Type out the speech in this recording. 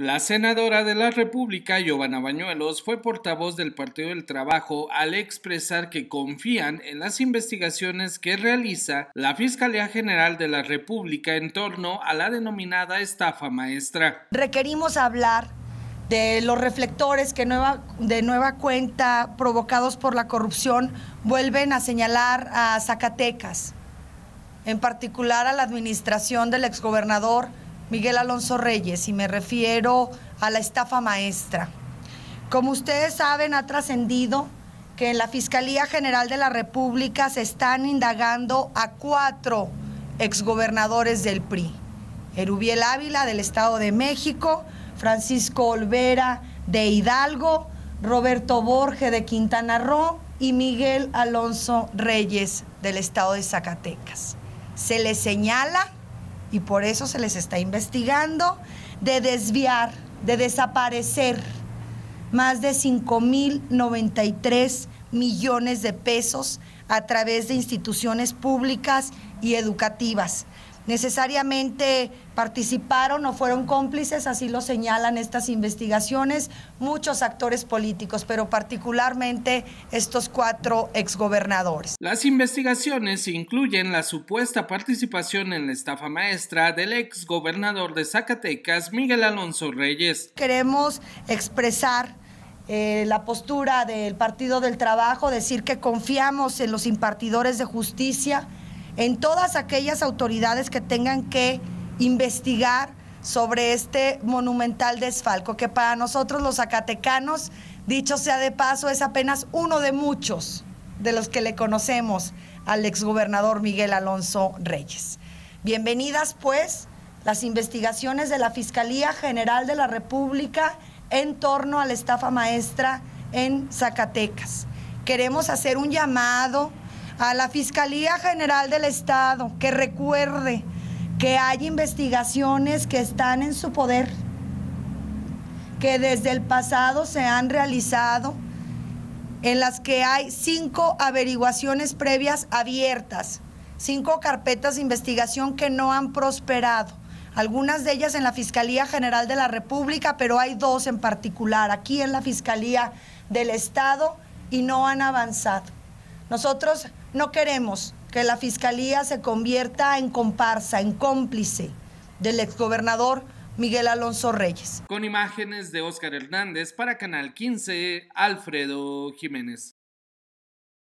La senadora de la República, Giovanna Bañuelos, fue portavoz del Partido del Trabajo al expresar que confían en las investigaciones que realiza la Fiscalía General de la República en torno a la denominada estafa maestra. Requerimos hablar de los reflectores que de nueva cuenta provocados por la corrupción vuelven a señalar a Zacatecas, en particular a la administración del exgobernador Miguel Alonso Reyes y me refiero a la estafa maestra. Como ustedes saben, ha trascendido que en la Fiscalía General de la República se están indagando a cuatro exgobernadores del PRI. Erubiel Ávila del Estado de México, Francisco Olvera de Hidalgo, Roberto Borge de Quintana Roo y Miguel Alonso Reyes del Estado de Zacatecas. Se les señala y por eso se les está investigando de desviar, de desaparecer más de 5.093 millones de pesos a través de instituciones públicas y educativas necesariamente participaron o fueron cómplices, así lo señalan estas investigaciones, muchos actores políticos, pero particularmente estos cuatro exgobernadores. Las investigaciones incluyen la supuesta participación en la estafa maestra del exgobernador de Zacatecas, Miguel Alonso Reyes. Queremos expresar eh, la postura del Partido del Trabajo, decir que confiamos en los impartidores de justicia, en todas aquellas autoridades que tengan que investigar sobre este monumental desfalco, que para nosotros los zacatecanos, dicho sea de paso, es apenas uno de muchos de los que le conocemos al exgobernador Miguel Alonso Reyes. Bienvenidas, pues, las investigaciones de la Fiscalía General de la República en torno a la estafa maestra en Zacatecas. Queremos hacer un llamado a la Fiscalía General del Estado que recuerde que hay investigaciones que están en su poder, que desde el pasado se han realizado, en las que hay cinco averiguaciones previas abiertas, cinco carpetas de investigación que no han prosperado. Algunas de ellas en la Fiscalía General de la República, pero hay dos en particular aquí en la Fiscalía del Estado y no han avanzado. Nosotros no queremos que la Fiscalía se convierta en comparsa, en cómplice del exgobernador Miguel Alonso Reyes. Con imágenes de Óscar Hernández para Canal 15, Alfredo Jiménez.